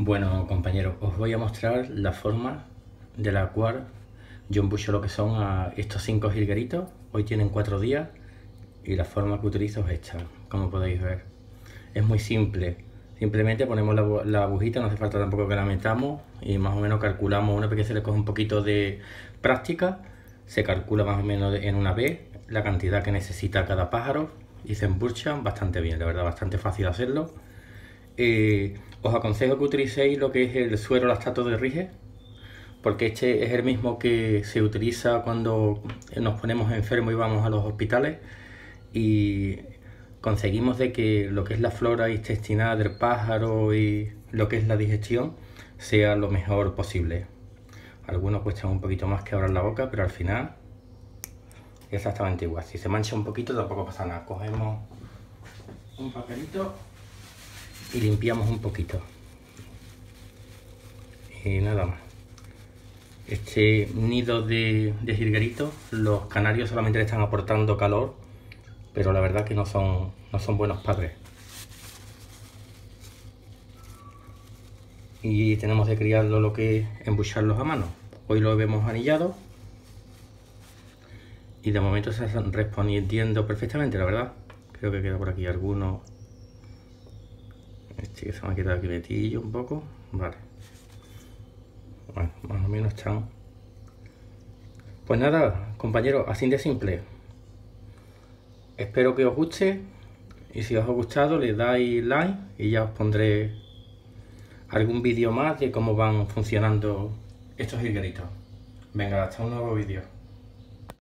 Bueno compañeros, os voy a mostrar la forma de la cual yo embucho lo que son estos cinco jilgueritos. Hoy tienen cuatro días y la forma que utilizo es esta, como podéis ver. Es muy simple, simplemente ponemos la, agujita, no hace falta tampoco que la metamos y más o menos calculamos, una vez que se le coge un poquito de práctica, se calcula más o menos en una vez la cantidad que necesita cada pájaro y se embuchan bastante bien, la verdad, bastante fácil hacerlo. Eh, os aconsejo que utilicéis lo que es el suero lactato de Rige, porque este es el mismo que se utiliza cuando nos ponemos enfermos y vamos a los hospitales y conseguimos de que lo que es la flora intestinal del pájaro y lo que es la digestión sea lo mejor posible. Algunos cuestan un poquito más que abrir la boca, pero al final exactamente igual. Si se mancha un poquito tampoco pasa nada. Cogemos un papelito y limpiamos un poquito. Y nada más. Este nido de, de los canarios solamente le están aportando calor, pero la verdad que no son, no son buenos padres. Y tenemos de criarlo lo que es embucharlos a mano. Hoy lo hemos anillado y de momento se están respondiendo perfectamente, la verdad. Creo que queda por aquí alguno. Este que se me ha quedado aquí metillo un poco. Vale. Bueno, más o menos están. Pues nada, compañeros, así de simple. Espero que os guste. Y si os ha gustado, le dais like y ya os pondré algún vídeo más de cómo van funcionando estos higueritos. Venga, hasta un nuevo vídeo.